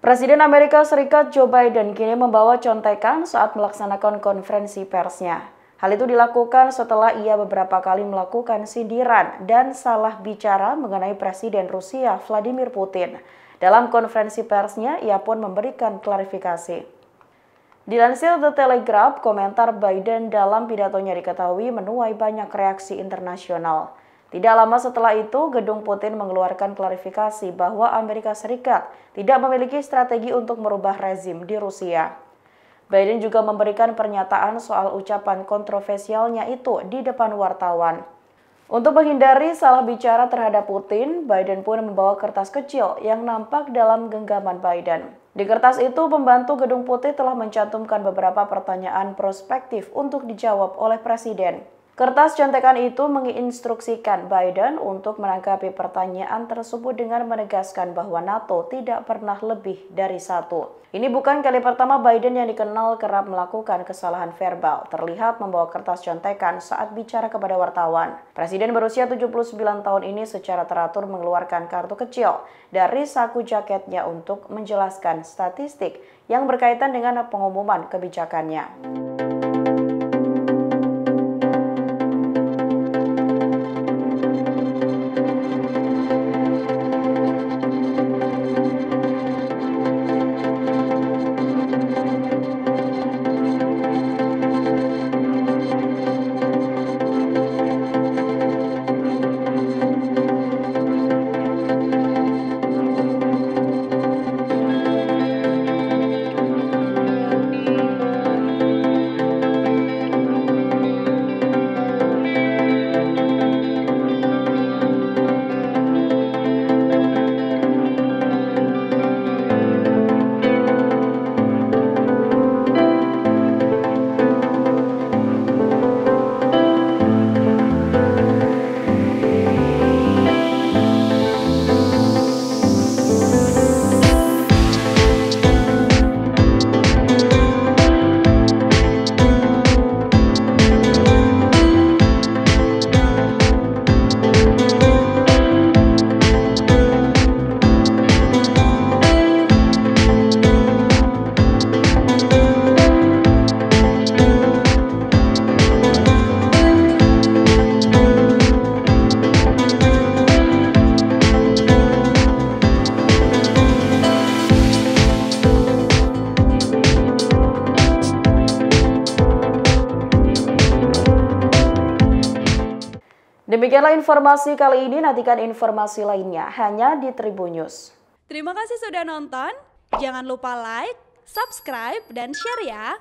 Presiden Amerika Serikat Joe Biden kini membawa contekan saat melaksanakan konferensi persnya. Hal itu dilakukan setelah ia beberapa kali melakukan sindiran dan salah bicara mengenai Presiden Rusia Vladimir Putin. Dalam konferensi persnya, ia pun memberikan klarifikasi. Dilansir The Telegraph, komentar Biden dalam pidatonya diketahui menuai banyak reaksi internasional. Tidak lama setelah itu, Gedung Putin mengeluarkan klarifikasi bahwa Amerika Serikat tidak memiliki strategi untuk merubah rezim di Rusia. Biden juga memberikan pernyataan soal ucapan kontroversialnya itu di depan wartawan. Untuk menghindari salah bicara terhadap Putin, Biden pun membawa kertas kecil yang nampak dalam genggaman Biden. Di kertas itu, pembantu Gedung Putih telah mencantumkan beberapa pertanyaan prospektif untuk dijawab oleh Presiden. Kertas contekan itu menginstruksikan Biden untuk menanggapi pertanyaan tersebut dengan menegaskan bahwa NATO tidak pernah lebih dari satu. Ini bukan kali pertama Biden yang dikenal kerap melakukan kesalahan verbal, terlihat membawa kertas contekan saat bicara kepada wartawan. Presiden berusia 79 tahun ini secara teratur mengeluarkan kartu kecil dari saku jaketnya untuk menjelaskan statistik yang berkaitan dengan pengumuman kebijakannya. Demikianlah informasi kali ini, nantikan informasi lainnya hanya di Tribun News. Terima kasih sudah nonton, jangan lupa like, subscribe, dan share ya.